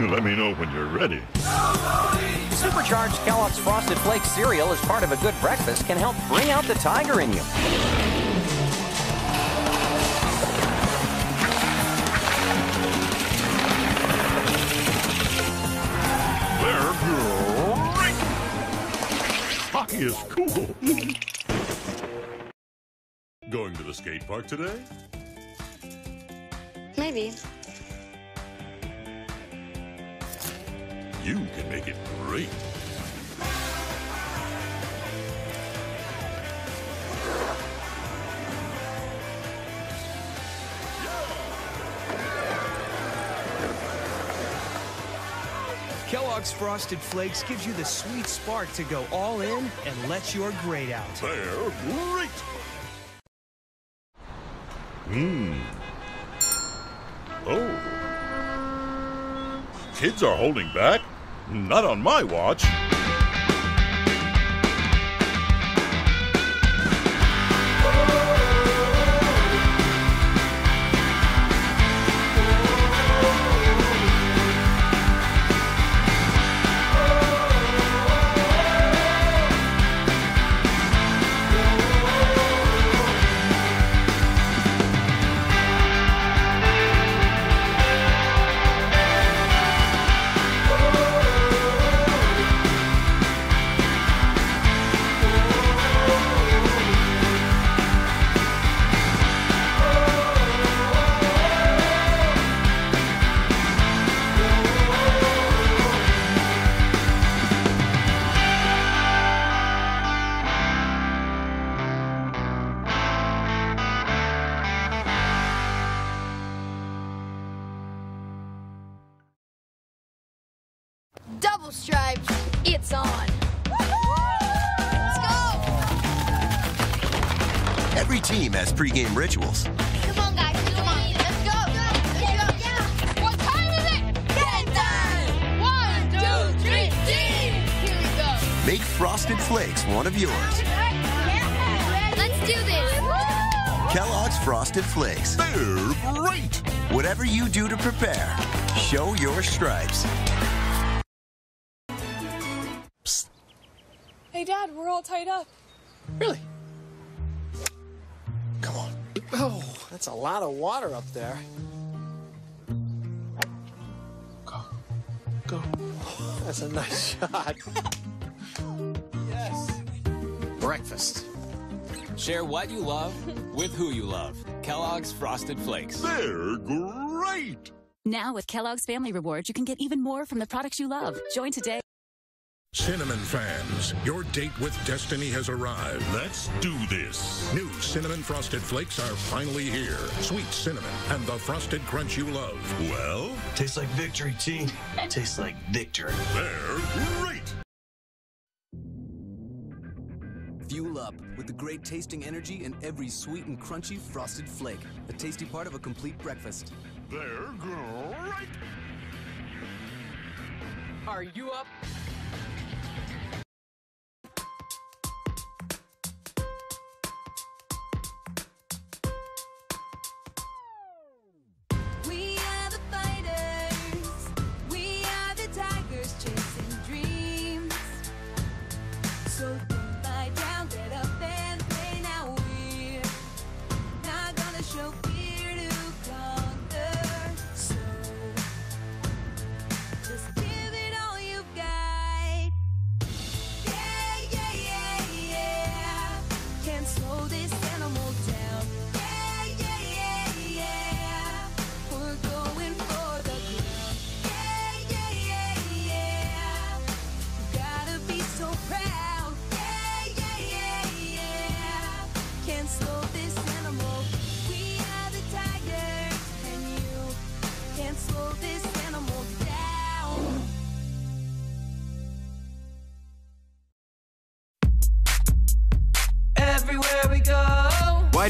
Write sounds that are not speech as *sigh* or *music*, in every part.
*laughs* Let me know when you're ready. Supercharged Kellogg's Frosted Flakes cereal as part of a good breakfast can help bring out the tiger in you. They're great. Hockey is cool. *laughs* Going to the skate park today? Maybe. You can make it great. Kellogg's Frosted Flakes gives you the sweet spark to go all in and let your grade out. They're great. Mmm. Oh. Kids are holding back? Not on my watch. Make Frosted Flakes one of yours. Let's do this! Kellogg's Frosted Flakes. They're great. Whatever you do to prepare, show your stripes. Hey, Dad, we're all tied up. Really? Come on. Oh, that's a lot of water up there. Go. Go. *laughs* That's a nice *laughs* shot. Yes. Breakfast. Share what you love with who you love. Kellogg's Frosted Flakes. They're great. Now with Kellogg's Family Rewards, you can get even more from the products you love. Join today. Cinnamon fans, your date with destiny has arrived. Let's do this. New cinnamon frosted flakes are finally here. Sweet cinnamon and the frosted crunch you love. Well, Tastes like victory, team. Tastes like victory. they're great. Fuel up with the great tasting energy in every sweet and crunchy frosted flake. A tasty part of a complete breakfast. They're great. Are you up?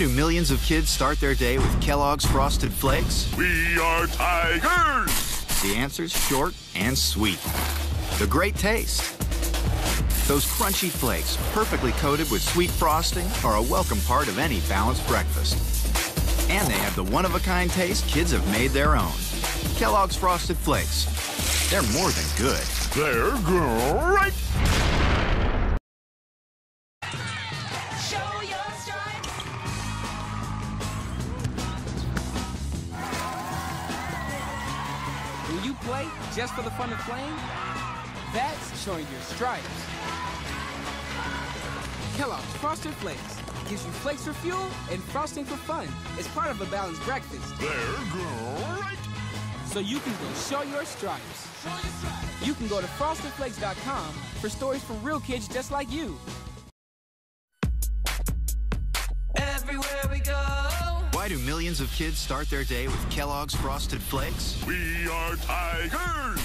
Do millions of kids start their day with Kellogg's Frosted Flakes? We are tigers. The answer's short and sweet. The great taste. Those crunchy flakes, perfectly coated with sweet frosting, are a welcome part of any balanced breakfast. And they have the one-of-a-kind taste kids have made their own. Kellogg's Frosted Flakes. They're more than good. They're great. Play just for the fun of playing, that's showing your stripes. Kellogg's Frosted Flakes gives you flakes for fuel and frosting for fun. It's part of a balanced breakfast. They're great. So you can go show your stripes. You can go to frostedflakes.com for stories from real kids just like you. Do millions of kids start their day with Kellogg's Frosted Flakes? We are tigers.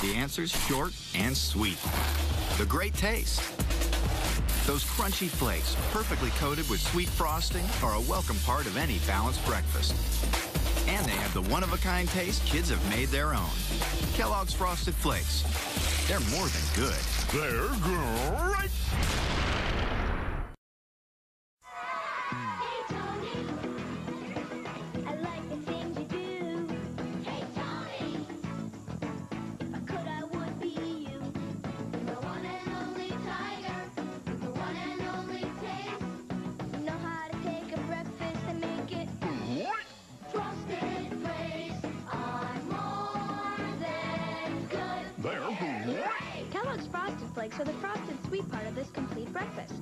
The answer's short and sweet. The great taste. Those crunchy flakes, perfectly coated with sweet frosting, are a welcome part of any balanced breakfast. And they have the one-of-a-kind taste kids have made their own. Kellogg's Frosted Flakes. They're more than good. They're great. Frosted are the frosted sweet part of this complete breakfast.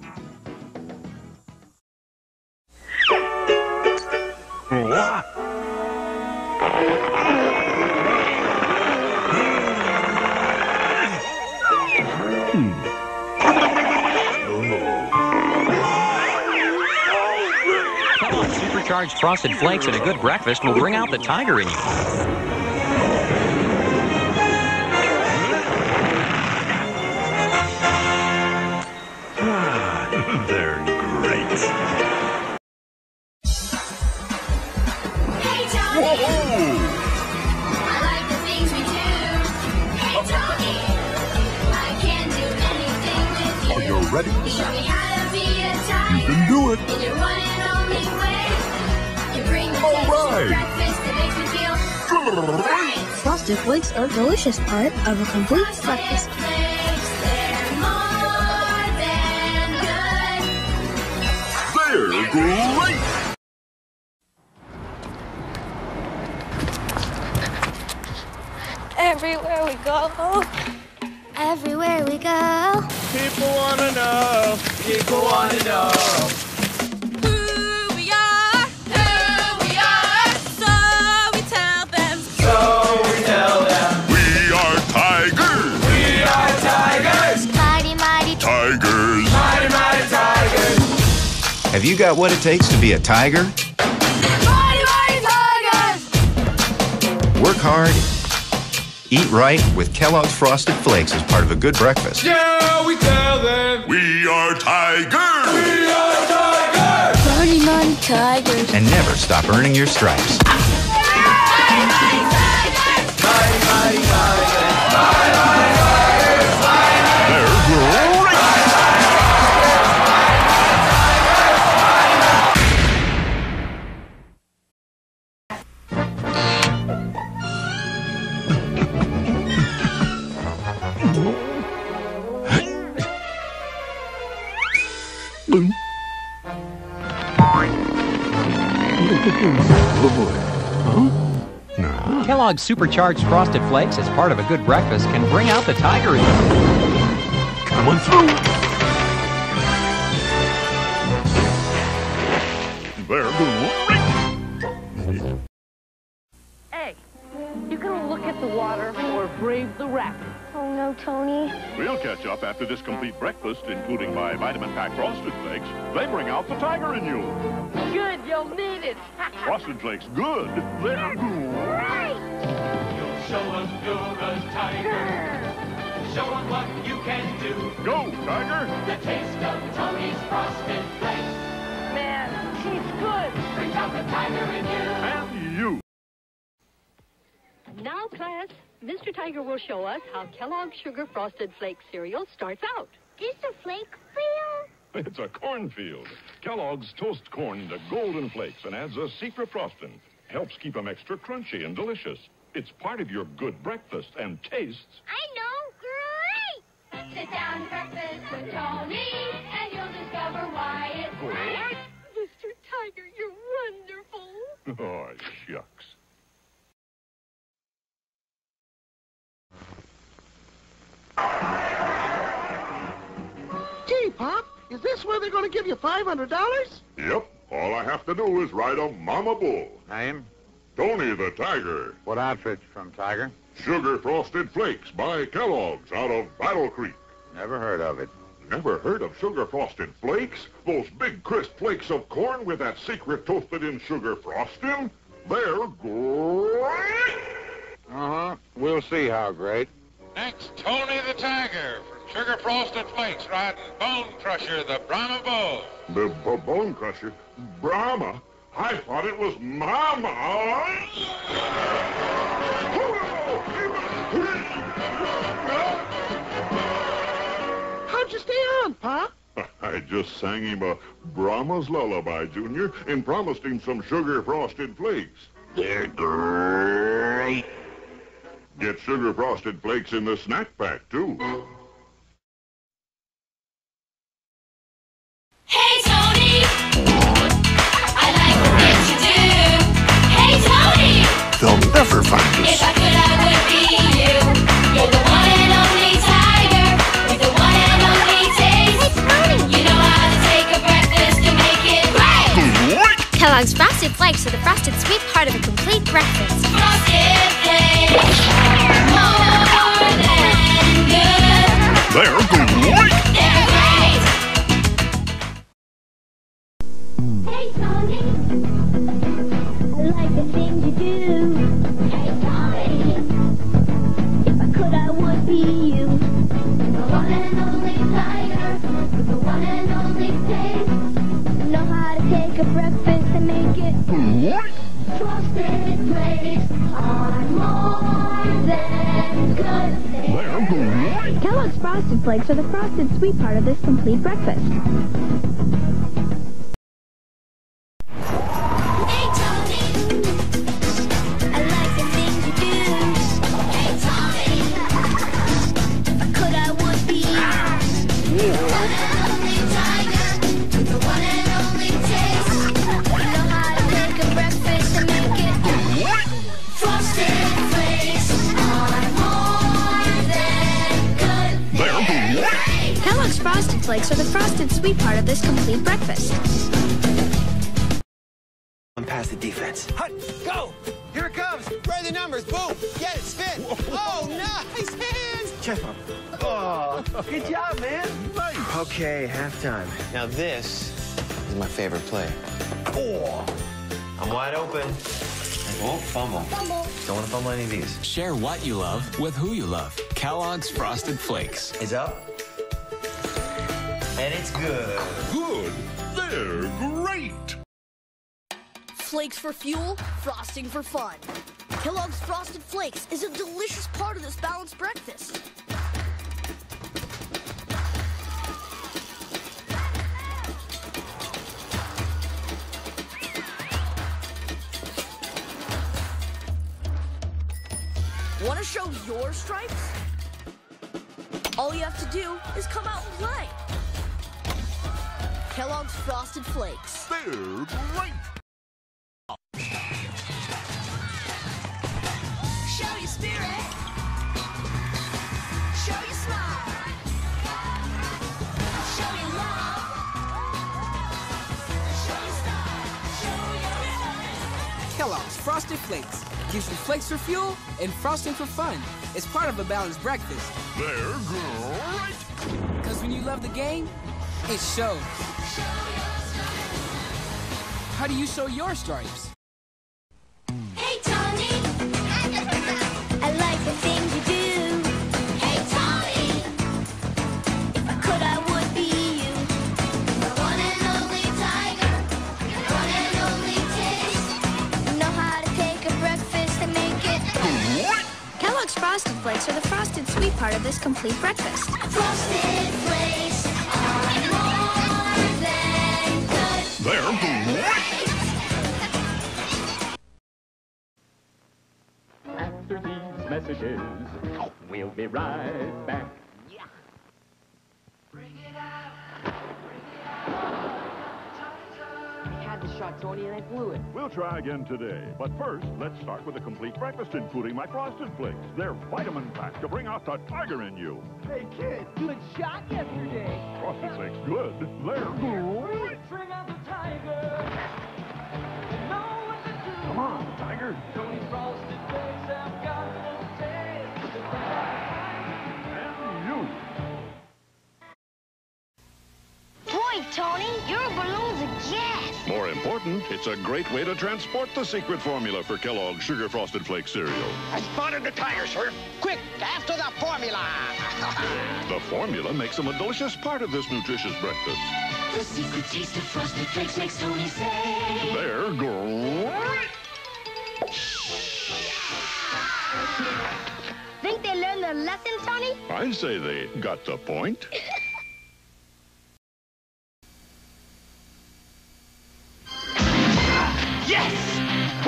Kellogg's supercharged frosted flakes and a good breakfast will bring out the tiger in you. Great. Hey Tony, I like the things we do. Hey uh-huh. Tony, I can do anything with you. Are you ready? You show me how to be a tiger. can do it. In your one and only way. You bring the All taste right. of breakfast that makes me feel right. Frosted Flakes are a delicious part of a complete breakfast. Great. Everywhere we go. Everywhere we go. People wanna know. People wanna know. Who Have you got what it takes to be a tiger? mighty, mighty tigers. Work hard. Eat right with Kellogg's Frosted Flakes as part of a good breakfast. Yeah, we tell them. We are tigers. We are tigers. Mighty, mighty tigers. And never stop earning your stripes. Mighty, mighty tigers. Mighty, mighty tigers. They're Kellogg's supercharged frosted flakes as part of a good breakfast can bring out the tiger in you. Coming through. They're great. Hey, you gonna look at the water or brave the rapids? Oh no, Tony. We'll catch up after this complete breakfast, including my vitamin pack frosted flakes. They bring out the tiger in you. Good, you'll need it. *laughs* Frosted flakes, good. They're great. Show us you're a tiger. Show 'em what you can do. Go, tiger. The taste of Tony's frosted flakes. Man, she's good. Brings out the tiger in you. And you. Now, class, Mr. Tiger will show us how Kellogg's Sugar Frosted Flake cereal starts out. Is a flake real? *laughs* It's a cornfield. Kellogg's toasts corn into golden flakes and adds a secret frosting. Helps keep 'em extra crunchy and delicious. It's part of your good breakfast and tastes. I know. Great. Sit down to breakfast with Tony, and you'll discover why it's great. *laughs* Mr. Tiger, you're wonderful. *laughs* Oh, shucks. Is this where they're going to give you $500? Yep. All I have to do is ride a Mama Bull. Name? Tony the Tiger. What outfit from Tiger? Sugar Frosted Flakes by Kellogg's out of Battle Creek. Never heard of it. Never heard of Sugar Frosted Flakes? Those big crisp flakes of corn with that secret toasted in sugar frosting? They're great! Uh-huh. We'll see how great. Next, Tony the Tiger from Sugar Frosted Flakes riding Bone Crusher, the Brahma Bull. The b- Bone Crusher? Brahma? I thought it was Mama! How'd you stay on, Pop? *laughs* I just sang him a Brahma's lullaby, Junior, and promised him some sugar frosted flakes. They're great. Get sugar frosted flakes in the snack pack, too. Kellogg's Frosted Flakes are the frosted sweet part of a complete breakfast. Frosted Flakes are more than good. They're great. They're great. Hey, Tony. Kellogg's Frosted Flakes are the frosted sweet part of this complete breakfast. Flakes are the frosted sweet part of this complete breakfast. I'm past the defense. Hut, go! Here it comes! Where are the numbers? Boom! Get it, spin! Oh, nice hands! Check up. Oh, good job, man. Okay, halftime. Now this is my favorite play. Oh, I'm wide open. I won't fumble. Fumble. Don't want to fumble any of these. Share what you love with who you love. Kellogg's Frosted Flakes. Is up. And it's good. Good. They're great. Flakes for fuel, frosting for fun. Kellogg's Frosted Flakes is a delicious part of this balanced breakfast. Want to show your stripes? All you have to do is come out and play. Kellogg's Frosted Flakes. They're great. Show your spirit. Show your smile. Show your love. Show your style. Show your Kellogg's Frosted Flakes gives you flakes for fuel and frosting for fun. It's part of a balanced breakfast. They're great. Because when you love the game, it shows. How do you show your stripes? Hey, Tony. *laughs* I like the things you do. Hey, Tony. If I could, I would be you. The one and only tiger. The one and only taste. Know how to take a breakfast and make it Kellogg's Frosted Flakes are the frosted sweet part of this complete breakfast. Frosted shot, Tony, and I blew it. We'll try again today. But first, let's start with a complete breakfast, including my Frosted Flakes. They're vitamin packed to bring out the tiger in you. Hey, kid, good shot yesterday. Frosted Flakes good. They're great. Bring out the tiger. Come on, it's a great way to transport the secret formula for Kellogg's Sugar Frosted Flakes cereal. I spotted the tiger, sir. Quick, after the formula. *laughs* The formula makes them a delicious part of this nutritious breakfast. The secret taste of Frosted Flakes makes Tony say. They're great. Think they learned their lesson, Tony? I say they got the point. *laughs*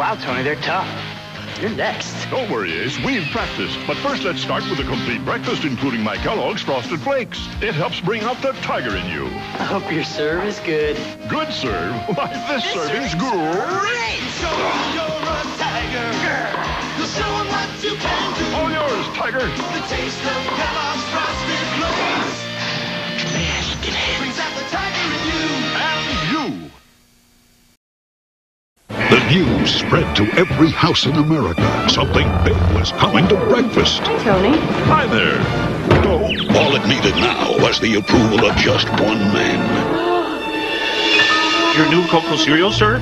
Wow, Tony, they're tough. You're next. Don't worry, Ace. We've practiced. But first, let's start with a complete breakfast, including my Kellogg's Frosted Flakes. It helps bring out the tiger in you. I hope your serve is good. Good serve? Why, this, serving's great. Show you're a tiger. You'll show 'em what you can do. All yours, Tiger. The taste of Kellogg's Frosted news spread to every house in America. Something big was coming to breakfast. Hi, Tony. Hi there. No, all it needed now was the approval of just one man. Your new cocoa cereal, sir?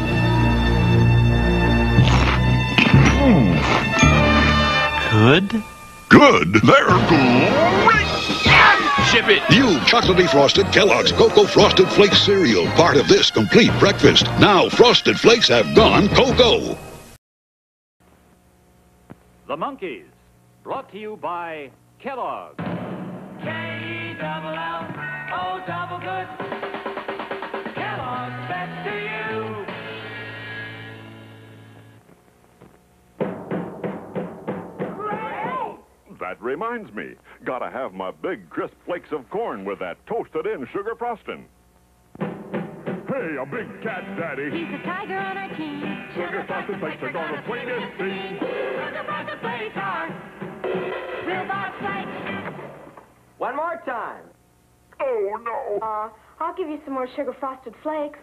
Hmm. Good? Good. They're great. Ship it. New chocolatey frosted Kellogg's Cocoa Frosted Flakes cereal, part of this complete breakfast. Now Frosted Flakes have gone cocoa. The Monkees, brought to you by Kellogg. K-double-L-O double good. That reminds me. Gotta have my big crisp flakes of corn with that toasted in sugar frosting. Hey, a big cat daddy. He's a tiger on our team. Sugar frosted flakes are gonna play this scene. Sugar frosted flakes are real boss flakes. One more time. Oh, no. Uh, I'll give you some more sugar frosted flakes.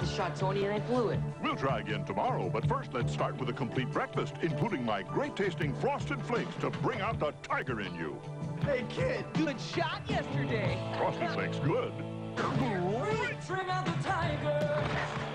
the shot, Tony, and I blew it. We'll try again tomorrow, but first let's start with a complete breakfast, including my great-tasting Frosted Flakes to bring out the tiger in you. Hey, kid, good shot yesterday. Frosted Flakes, good. Great. Bring out the tiger.